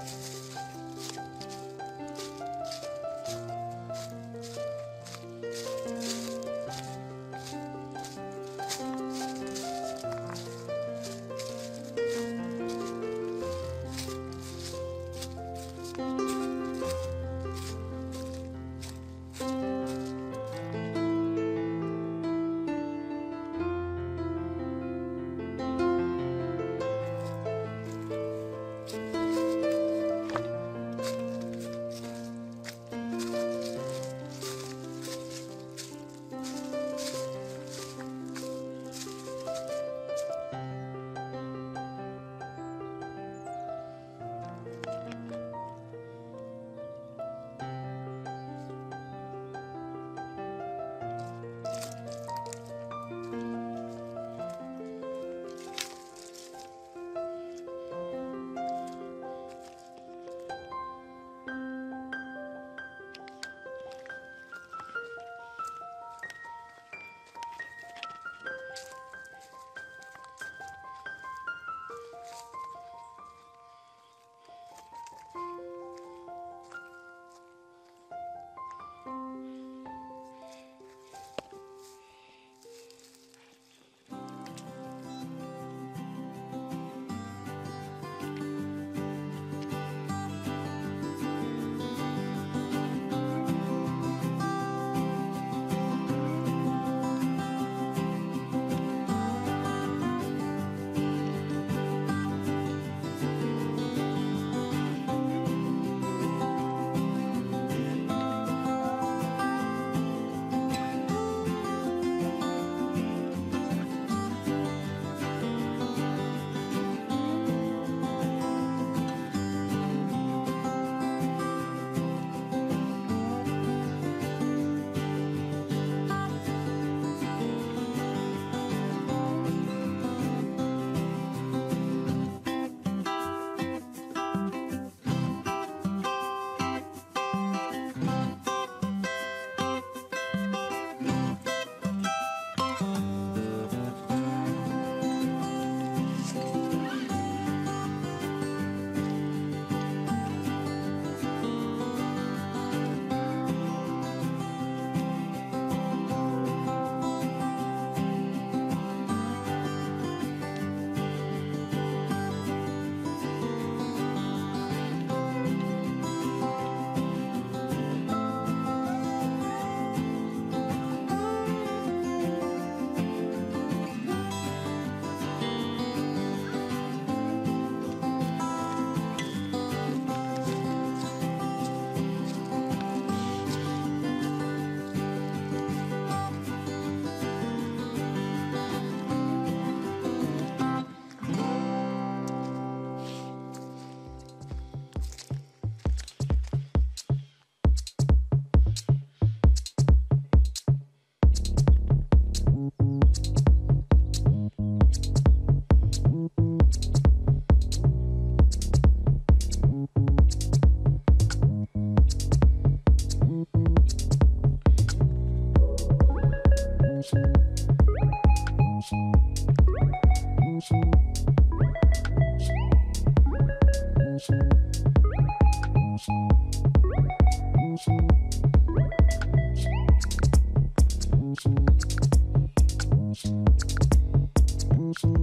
Bye.